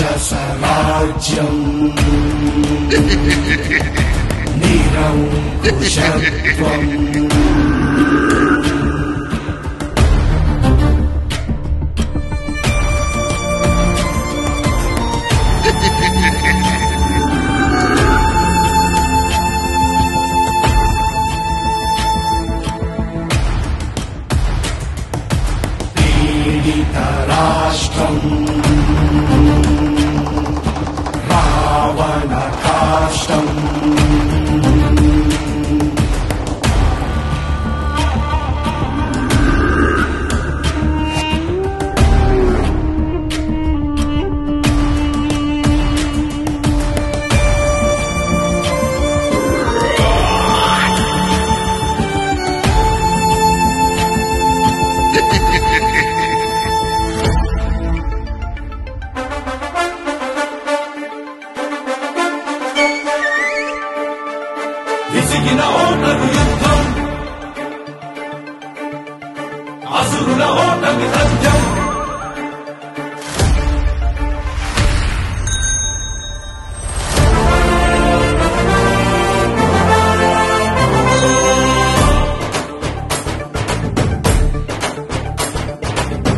రాక్షసరాజ్యం నిరంకుశత్వం. రాష్ట్రం. stone. విసిగిన ఓటకు యుద్ధం. అసురుల ఓటకు సత్యం.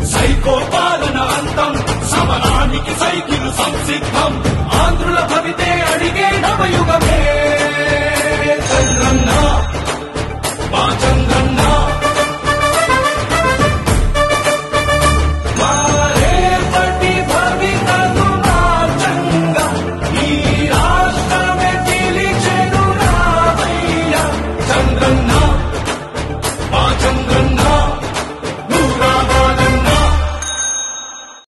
సైకో పాలన అంతం.